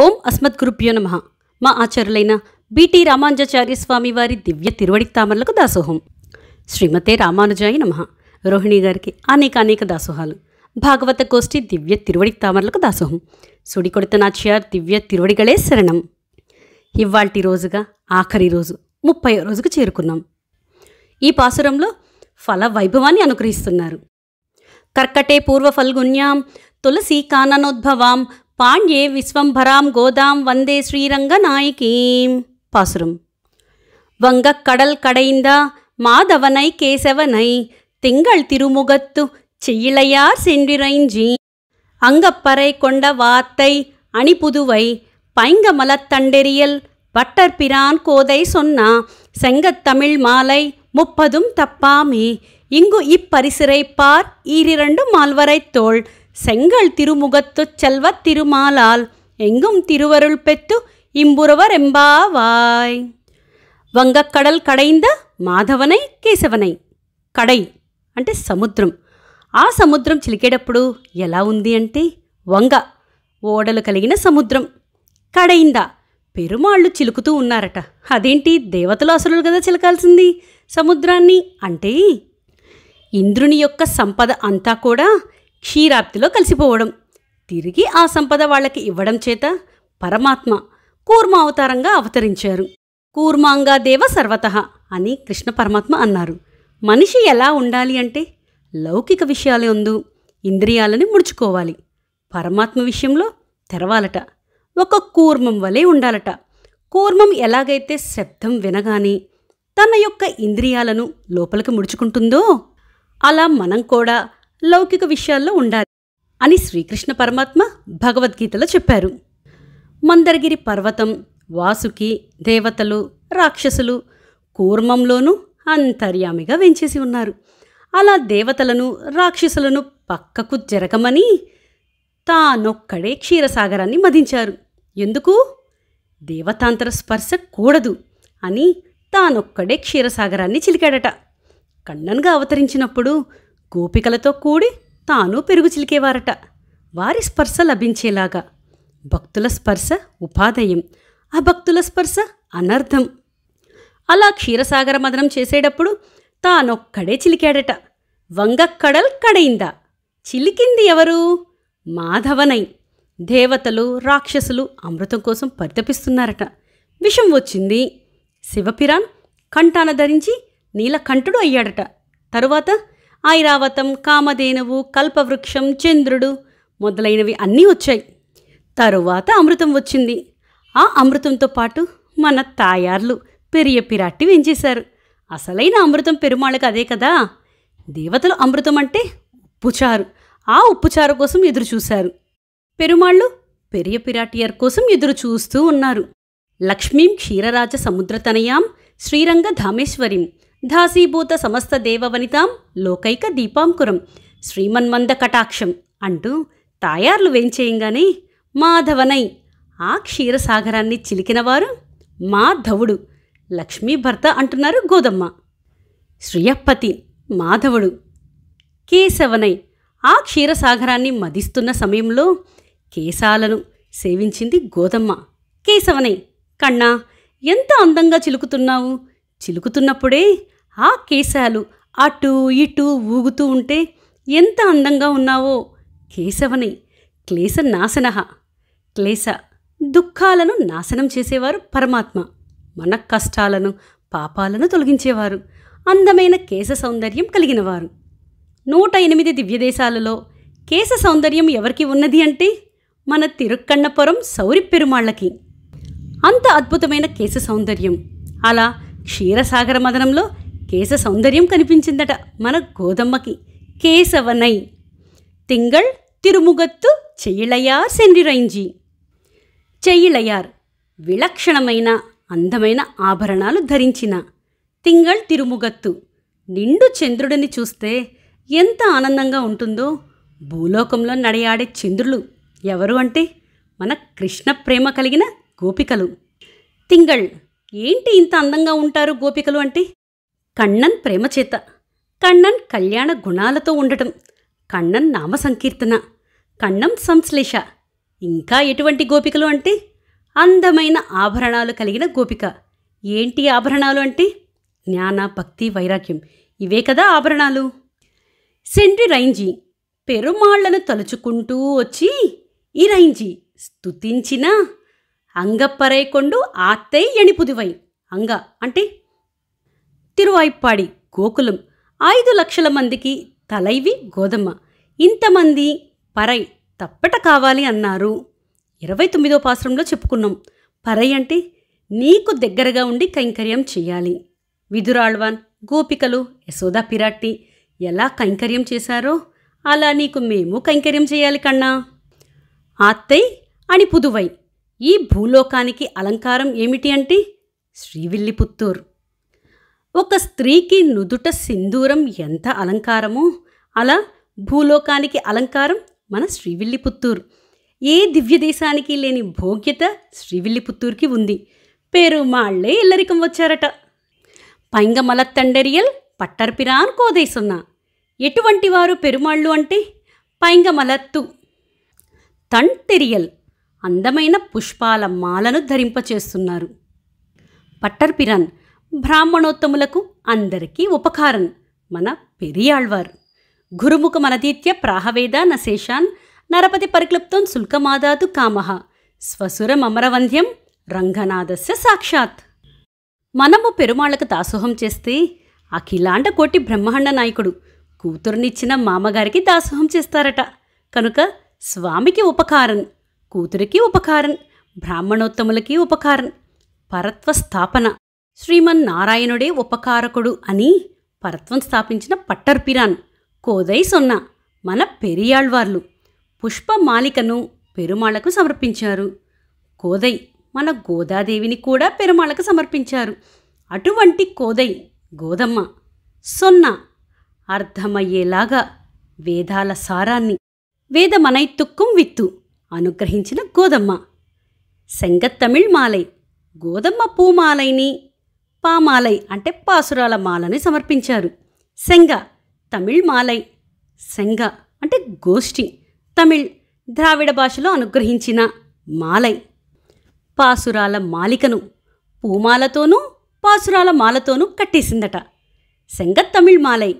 ఓం అస్మద్గురుభ్యో నమ. మా ఆచార్యులైన బిటి రామానుజాచార్య స్వామి వారి దివ్య తిరువడి తామరలకు దాసోహం. శ్రీమతే రామానుజాయ నమ. రోహిణి గారికి అనేక అనేక దాసోహాలు. భాగవత గోష్ఠి దివ్య తిరువడి తామరలకు దాసోహం. సుడికొడతనాచ్యార్ దివ్య తిరువడిగలే శరణం. ఇవాల్టి రోజుగా ఆఖరి రోజు ముప్పై రోజుకు చేరుకున్నాం. ఈ పాసురంలో ఫల వైభవాన్ని అనుగ్రహిస్తున్నారు. కర్కటే పూర్వ ఫల్గున్యాం తులసి కాననోద్భవాం పాండ్యే విశ్వంభరాం గోదాం వందే శ్రీరంగనాయకీం పాసురం வங்க கடல் கடைந்த மாதவனை கேசவனை திங்கள் திருமுகத்து செய்யிளையார் சென்றிரைஞ்சி அங்கப்பறை கொண்ட வாத்தை அணிபுதுவை பைங்கமலத்தண்டெறியல் பட்டர்பிரான் கோதை சொன்னா செங்கத்தமிழ் மாலை முப்பதும் தப்பாமே இங்கு இப்பரிசிறைப்பார் ஈரிரண்டு மால்வரைத் தோள் செங்கல் திருமுகத்துச் செல்வத் திருமாலால் எங்கும் திருவருள் பெத்து இம்புறவரெம்பாவாய் వంగక్కడల్ కడైంద మాధవనై కేశవనై కడై అంటే సముద్రం ఆ సముద్రం చిలికేటప్పుడు ఎలా ఉంది అంటే వంగ ఓడలు కలిగిన సముద్రం కడైంద పెరుమాళ్ళు చిలుకుతూ ఉన్నారట అదేంటి దేవతలు అసురులు కదా చిలకాల్సింది సముద్రాన్ని అంటే ఇంద్రుని యొక్క సంపద అంతా కూడా క్షీరాప్తిలో కలిసిపోవడం. తిరిగి ఆ సంపద వాళ్ళకి ఇవ్వడం చేత పరమాత్మ కూర్మ అవతారంగా అవతరించారు. కూర్మాంగా దేవ సర్వత అని కృష్ణ పరమాత్మ అన్నారు. మనిషి ఎలా ఉండాలి అంటే లౌకిక విషయాలే ఉందు ఇంద్రియాలని ముడుచుకోవాలి. పరమాత్మ విషయంలో తెరవాలట. ఒక కూర్మం వలె ఉండాలట. కూర్మం ఎలాగైతే శబ్దం వినగానే తన యొక్క ఇంద్రియాలను లోపలికి ముడుచుకుంటుందో అలా మనం కూడా లౌకిక విషయాల్లో ఉండాలి అని శ్రీకృష్ణ పరమాత్మ భగవద్గీతలో చెప్పారు. మందరగిరి పర్వతం వాసుకి దేవతలు రాక్షసులు కూర్మంలోనూ అంతర్యామిగా వెంచేసి ఉన్నారు. అలా దేవతలను రాక్షసులను పక్కకు జరగమని తానొక్కడే క్షీరసాగరాన్ని మదించారు. ఎందుకు? దేవతాంతర స్పర్శ కూడదు అని తానొక్కడే క్షీరసాగరాన్ని చిలికాడట. కన్నన్గా అవతరించినప్పుడు గోపికలతో కూడి తాను పెరుగు చిలికేవారట. వారి స్పర్శ లభించేలాగా. భక్తుల స్పర్శ ఉపాదయం అభక్తుల స్పర్శ అనర్థం అలా క్షీరసాగర మదనం చేసేటప్పుడు తానొక్కడే చిలికాడట. వంగక్కడల్ కడైందా. చిలికింది ఎవరు? మాధవనై. దేవతలు రాక్షసులు అమృతం కోసం పరితపిస్తున్నారట. విషం వచ్చింది. శివపిరాన్ కంఠాన ధరించి నీలకంఠుడు అయ్యాడట. తరువాత ఐరావతం కామధేనువు కల్పవృక్షం చంద్రుడు మొదలైనవి అన్నీ వచ్చాయి. తరువాత అమృతం వచ్చింది. ఆ అమృతంతో పాటు మన తాయార్లు పెరియ పిరాట్టి వెంచేశారు. అసలైన అమృతం పెరుమాళ్ళకి అదే కదా? దేవతలు అమృతం అంటే ఉప్పుచారు ఆ ఉప్పుచారు కోసం ఎదురు చూశారు. పెరుమాళ్ళు పెరియ పిరాటియర్ కోసం ఎదురు చూస్తూ ఉన్నారు. లక్ష్మీం క్షీరరాజ సముద్రతనయాం శ్రీరంగ ధామేశ్వరిం. దాసీభూత సమస్త దేవవనితాం లోకైక దీపాంకురం. శ్రీమన్మంద కటాక్షం అంటూ తాయార్లు వేంచేయంగానే మాధవనై ఆ క్షీరసాగరాన్ని చిలికినవారు మాధవుడు లక్ష్మీ భర్త అంటున్నారు గోదమ్మ. శ్రీయప్పతి మాధవుడు. కేశవనై ఆ క్షీరసాగరాన్ని మదిస్తున్న సమయంలో కేశాలను సేవించింది గోదమ్మ. కేశవనై కన్నా ఎంత అందంగా చిలుకుతున్నావు? చిలుకుతున్నప్పుడే ఆ కేశాలు అటు ఇటు ఊగుతూ ఉంటే ఎంత అందంగా ఉన్నావో కేశవని క్లేశ నాశన క్లేశ దుఃఖాలను నాశనం చేసేవారు పరమాత్మ. మన కష్టాలను పాపాలను తొలగించేవారు. అందమైన కేశ సౌందర్యం కలిగినవారు. నూట ఎనిమిది దివ్యదేశాలలో కేశ సౌందర్యం ఎవరికి ఉన్నది అంటే మన తిరుక్కన్నపురం సౌరి పెరుమాళ్ళకి. అంత అద్భుతమైన కేశ సౌందర్యం. అలా క్షీరసాగర మదనంలో కేశ సౌందర్యం కనిపించిందట మన గోదమ్మకి. కేశవనై. తింగళ్ తిరుముగత్తు చెయ్యిళయార్ సెండిరైంజి చెయ్యిళయార్ విలక్షణమైన అందమైన ఆభరణాలు ధరించిన. తింగళ్ తిరుముగత్తు. నిండు చంద్రుడిని చూస్తే ఎంత ఆనందంగా ఉంటుందో. భూలోకంలో నడయాడే చంద్రులు ఎవరు అంటే మన కృష్ణ ప్రేమ కలిగిన గోపికలు. తింగళ్ ఏంటి ఇంత అందంగా ఉంటారు గోపికలు అంటే? కన్నన్ ప్రేమచేత కన్నన్ కళ్యాణ గుణాలతో ఉండటం కన్నన్ నామ సంకీర్తన కన్నం సంశ్లేష. ఇంకా ఎటువంటి గోపికలు అంటే? అందమైన ఆభరణాలు కలిగిన గోపిక. ఏంటి ఆభరణాలు అంటే? జ్ఞాన భక్తి వైరాగ్యం. ఇవే కదా ఆభరణాలు. సెండ్రి రైంజీ పెరుమాళ్ళను తలుచుకుంటూ వచ్చి ఈ రైంజీ. స్తుతించినా అంగప్పరైకొండు ఆత్తై ఎణిపుదివై. అంగ అంటే తిరువాయిప్పాడి గోకులం. ఐదు లక్షల మందికి తలైవి గోధుమ ఇంతమంది పరై తప్పట కావాలి అన్నారు. ఇరవై తొమ్మిదో పాశ్రంలో చెప్పుకున్నాం. పరై అంటే నీకు దగ్గరగా ఉండి కైంకర్యం చేయాలి. విదురాళ్వాన్ గోపికలు యశోదా పిరాట్టి ఎలా కైంకర్యం చేశారో అలా నీకు మేము కైంకర్యం చేయాలి కన్నా. ఆత్తై అని పుదువై ఈ భూలోకానికి అలంకారం ఏమిటి అంటే? శ్రీవిల్లిపుత్తూరు. ఒక స్త్రీకి నుదుట సింధూరం ఎంత అలంకారమో అలా భూలోకానికి అలంకారం మన శ్రీవిల్లిపుత్తూరు. ఏ దివ్య దేశానికి లేని భోగ్యత శ్రీవిల్లిపుత్తూరుకి ఉంది. పెరుమాళ్ళే ఇల్లరికం వచ్చారట. పైంగమల మలత్తండెరియల్ పట్టర్పిరాన్ కోదేసున్న ఎటువంటి వారు పెరుమాళ్ళు అంటే? పైంగమలత్తు. తంటెరియల్ అందమైన పుష్పాల మాలను ధరింపచేస్తున్నారు. పట్టర్పిరాన్ బ్రాహ్మణోత్తములకు అందరికీ ఉపకారం. మన పెరియాళ్వార్. గురుముఖ మనదీత్య ప్రాహవేద నశేషాన్ నరపతి పరిక్లుప్తం శుల్కమాదాతు కామహ స్వసురమరవంధ్యం రంగనాథస్య సాక్షాత్. మనము పెరుమాళ్ళకు దాసోహం చేస్తే అఖిలాండ కోటి బ్రహ్మాండ నాయకుడు కూతురునిచ్చిన మామగారికి దాసోహం చేస్తారట. కనుక స్వామికి ఉపకారం. కూతురికి ఉపకారం బ్రాహ్మణోత్తములకి ఉపకారం పరత్వ స్థాపన శ్రీమన్నారాయణుడే ఉపకారకుడు అని పరత్వం స్థాపించిన పట్టర్పిరాన్ కోదై సొన్న మన పెరియాళ్వార్లు పుష్పమాలికను పెరుమాళకు సమర్పించారు. కోదై మన గోదాదేవిని కూడా పెరుమాళకు సమర్పించారు. అటువంటి కోదై గోదమ్మ సొన్న అర్థమయ్యేలాగా వేదాల సారాన్ని వేదమనైతుక్కుం విత్తు. అనుగ్రహించిన గోదమ్మ. సెంగత్తమిళ్ మాలై గోదమ్మ పూమాలైని పామాలై అంటే పాసురాల మాలని సమర్పించారు. సెంగ తమిళ్ మాలై సెంగ అంటే గోష్ఠి తమిళ్ ద్రావిడ భాషలో అనుగ్రహించిన మాలై. పాసురాల మాలికను పూమాలతోనూ పాసురాల మాలతోనూ కట్టేసిందట. సెంగ తమిళ్ మాలై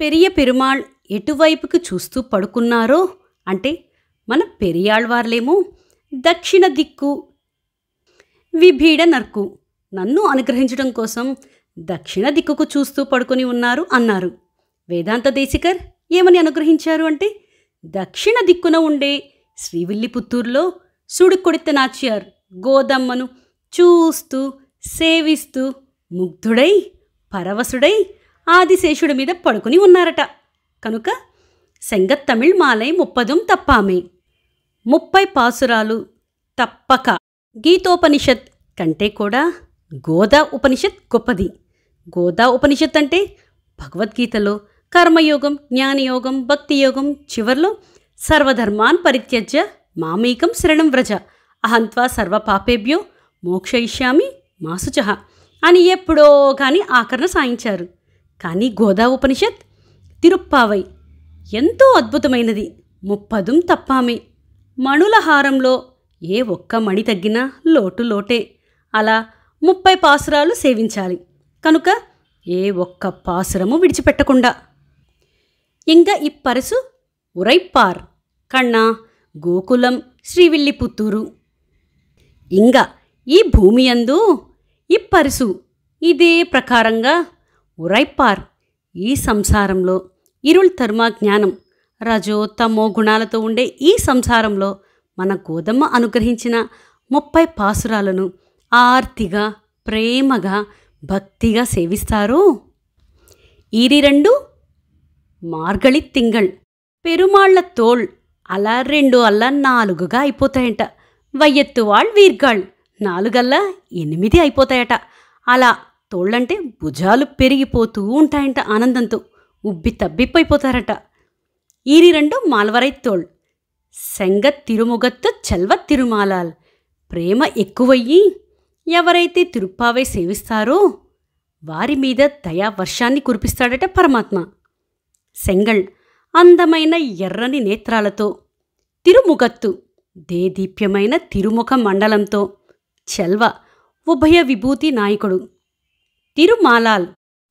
పెరియ పెరుమాళ్ ఎటువైపుకి చూస్తూ పడుకున్నారో అంటే మన పెరియాళ్వార్లేమో దక్షిణ దిక్కు విభీడ నర్కు నన్ను అనుగ్రహించడం కోసం దక్షిణ దిక్కుకు చూస్తూ పడుకొని ఉన్నారు అన్నారు. వేదాంత దేశికర్ ఏమని అనుగ్రహించారు అంటే దక్షిణ దిక్కున ఉండే శ్రీవిల్లిపుత్తూరులో సుడుకొడిత నాచ్యార్ గోదమ్మను చూస్తూ సేవిస్తూ ముగ్ధుడై పరవశుడై ఆదిశేషుడి మీద పడుకుని ఉన్నారట. కనుక సెంగత్తమిళ్ మాలై ముప్పదం తప్పామే. ముప్పై పాసురాలు తప్పక. గీతోపనిషత్ కంటే కూడా గోదా ఉపనిషత్ గొప్పది. గోదా ఉపనిషత్ అంటే భగవద్గీతలో కర్మయోగం జ్ఞానయోగం భక్తియోగం చివర్లో సర్వధర్మాన్ పరిత్యజ్య మామేకం శరణం వ్రజ. అహంత్వా సర్వపాపేభ్యో మోక్షయిష్యామి మాసుచహ అని ఎప్పుడో కానీ ఆకరణ సాయించారు. కానీ గోదా ఉపనిషత్ తిరుప్పావై ఎంతో అద్భుతమైనది. ముప్పదుం తప్పామే. మణుల హారంలో ఏ ఒక్క మణి తగ్గినా లోటు లోటే. అలా ముప్పై పాసురాలు సేవించాలి. కనుక ఏ ఒక్క పాసురము విడిచిపెట్టకుండా. ఇంకా ఇప్పరసు ఉరైపార్. కన్నా గోకులం శ్రీవిల్లిపుత్తూరు. ఇంకా ఈ భూమి యందు ఇప్పరుసు ఇదే ప్రకారంగా ఉరైపార్ ఈ సంసారంలో ఇరుళ్ ధర్మ జ్ఞానం రజో తమో గుణాలతో ఉండే ఈ సంసారంలో మన గోదమ్మ అనుగ్రహించిన ముప్పై పాసురాలను ఆర్తిగా ప్రేమగా భక్తిగా సేవిస్తారు. ఈరి రెండు మార్గళి తింగళ్. పెరుమాళ్ళ తోళ్ అలా రెండు అల్ల నాలుగుగా అయిపోతాయంట. వయ్యెత్తువాళ్ వీర్గాళ్ నాలుగల్లా ఎనిమిది అయిపోతాయట. అలా తోళ్ళంటే భుజాలు పెరిగిపోతూ ఉంటాయంట ఆనందంతో. ఉబ్బి తబ్బిప్పైపోతారట ఈరి రెండు మాల్వరై திருமுகத்து సెంగ తిరుముగత్తు చెల్వ తిరుమాలాల్. ప్రేమ ఎక్కువయ్యి ఎవరైతే తిరుప్పావై సేవిస్తారో వారి మీద దయా వర్షాన్ని కురిపిస్తాడట పరమాత్మ. సెంగళ్ అందమైన ఎర్రని నేత్రాలతో తిరుముఖత్తు దేదీప్యమైన తిరుముఖ మండలంతో చెల్వ ఉభయ విభూతి నాయకుడు. తిరుమాలాల్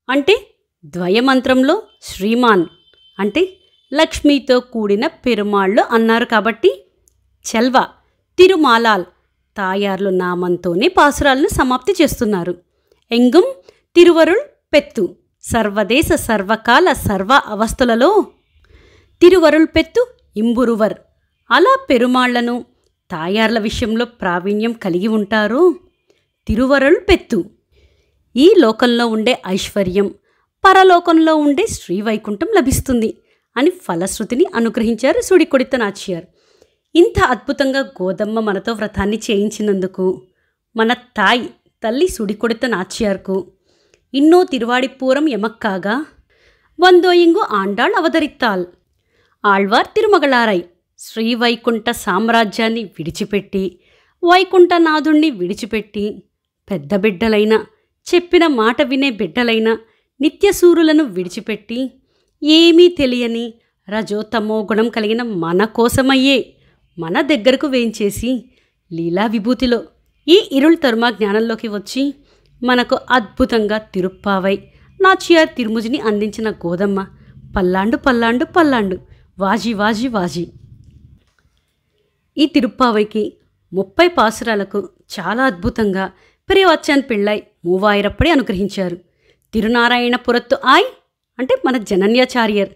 అంటే ద్వయమంత్రంలో శ్రీమాన్ అంటే లక్ష్మితో కూడిన పెరుమాళ్ళు అన్నారు కాబట్టి చెల్వ తిరుమాలాల్ తాయార్లు నామంతోనే పాసురాలను సమాప్తి చేస్తున్నారు. ఎంగుం తిరువరుళ్ పెత్తు సర్వదేశ సర్వకాల సర్వ అవస్థలలో తిరువరుల్ పెత్తు ఇంబురువర్. అలా పెరుమాళ్ళను తాయార్ల విషయంలో ప్రావీణ్యం కలిగి ఉంటారు. తిరువరుల్ పెత్తు ఈ లోకంలో ఉండే ఐశ్వర్యం పరలోకంలో ఉండే శ్రీవైకుంఠం లభిస్తుంది. అని ఫలశ్రుతిని అనుగ్రహించారు సుడికొడిత నాచియార్ ఇంత అద్భుతంగా గోదమ్మ మనతో వ్రతాన్ని చేయించినందుకు మన తాయి తల్లి సుడికొడిత నాచ్యార్కు ఇన్నో తిరువాడిపూరం ఎమక్కాగా వందోయింగు ఆండాళ్ అవతరిత్తాల్. ఆళ్వార్ తిరుమగళారై శ్రీవైకుంఠ సామ్రాజ్యాన్ని విడిచిపెట్టి వైకుంఠనాథుణ్ణి విడిచిపెట్టి పెద్ద బిడ్డలైన చెప్పిన మాట వినే బిడ్డలైన నిత్యసూరులను విడిచిపెట్టి ఏమీ తెలియని రజోత్తమో గుణం కలిగిన మన కోసమయ్యే మన దగ్గరకు వేయించేసి లీలా విభూతిలో ఈ ఇరుళ్ తరుమ జ్ఞానంలోకి వచ్చి మనకు అద్భుతంగా తిరుప్పావై నాచియార్ తిరుముజిని అందించిన గోదమ్మ పల్లాండు పల్లాండు పల్లాండు వాజీ వాజీ వాజీ. ఈ తిరుప్పావైకి ముప్పై పాసురాలకు చాలా అద్భుతంగా పెరియవచ్చాన్ పిళ్ళై మూవాయిరప్పటి అనుగ్రహించారు. తిరునారాయణ పురత్తు ఆయ్ అంటే మన జనన్యాచార్యర్.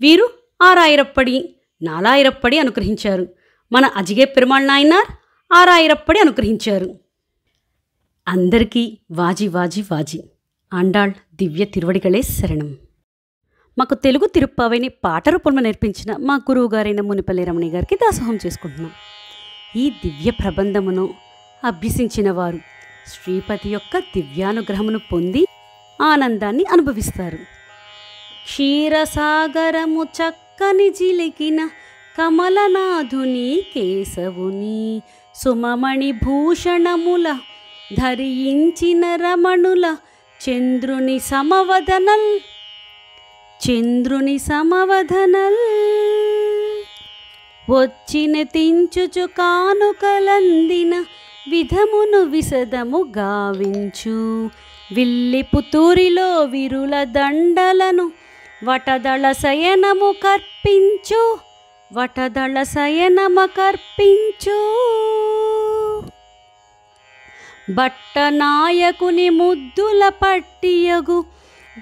వీరు ఆరాయిరప్పడి నాలాయిరప్పడి అనుగ్రహించారు. మన అజిగే పెరుమాళ్ నాయనార్ ఆరాయిరప్పడి అనుగ్రహించారు. అందరికీ వాజీ వాజీ వాజీ. ఆండాళ్ దివ్య తిరువడిగలే శరణం. మాకు తెలుగు తిరుప్పావైని పాట రూపంలో నేర్పించిన మా గురువు గారైన మునిపల్లి రమణి గారికి దాసోహం చేసుకుంటున్నాం. ఈ దివ్య ప్రబంధమును అభ్యసించిన వారు శ్రీపతి యొక్క దివ్యానుగ్రహమును పొంది ఆనందాన్ని అనుభవిస్తారు. క్షీరసాగరము చక్కని జిలికిన కమలనాథుని కేశవుని సుమమణి భూషణముల ధరించిన రమణుల చంద్రుని సమవదనల్. చంద్రుని సమవధనల్ వచ్చిన తించుచు కానుకలందిన విధమును విసదము గావించు. విల్లి పుతూరిలో విరుల దండలను వటదళ శయనము కర్పించు వటదళ శయనమ కర్పించు. బట్టనాయకుని ముద్దుల పట్టియగు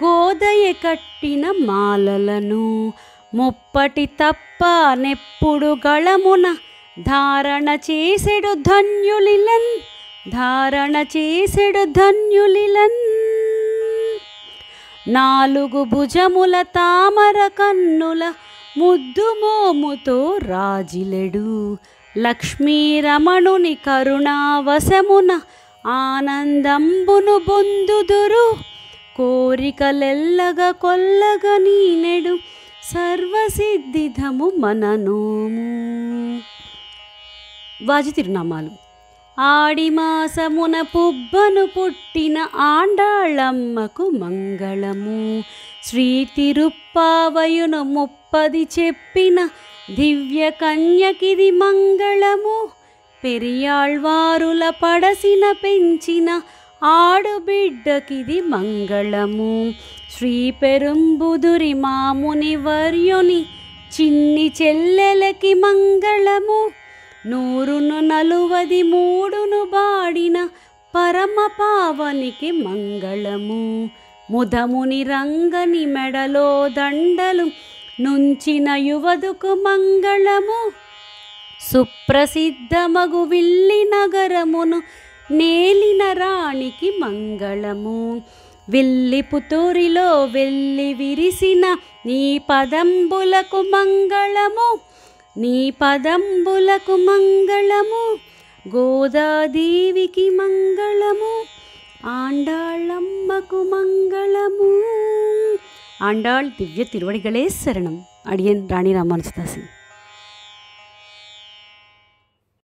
గోదయ కట్టిన మాలలను. ముప్పటి తప్ప నెప్పుడు గళమున ధారణ చేసెడు ధన్యులిలన్ ధారణ చేసెడు ధన్యులిలన్. నాలుగు భుజముల తామర కన్నుల ముద్దు మోముతో రాజిలెడు. లక్ష్మీరమణుని కరుణావశమున ఆనందంబును బొందుదురు. కోరికలెల్లగా కొల్లగ నీనెడు సర్వసిద్ధిధము మననోము. వాజి తిరునామాలు. ఆడిమాసమున పుబ్బను పుట్టిన ఆండాళ్ళమ్మకు మంగళము. శ్రీ తిరుప్పావయును ముప్పది చెప్పిన దివ్య కన్యకిది మంగళము. పెరియాళ్వారుల పడసిన పెంచిన ఆడుబిడ్డకిది మంగళము. శ్రీ పెరుంబుదురి మాముని వర్యుని చిన్ని చెల్లెలకి మంగళము. నూరును నలువది మూడును బాడిన పరమ పావనికి మంగళము. ముదముని రంగని మెడలో దండలు నుంచిన యువదుకు మంగళము. సుప్రసిద్ధమగు విల్లి నగరమును నేలిన రాణికి మంగళము. విల్లి పుతూరిలో వెళ్ళి విరిసిన నీ పదంబులకు మంగళము. నీ పదంబులకు మంగళము గోదాదేవికి మంగళము ఆండాళ్ళమ్మకు మంగళము. ఆండాళ్ దివ్య తిరువడిகளே శరణం అడియన్ రాణి రామానుజదాసి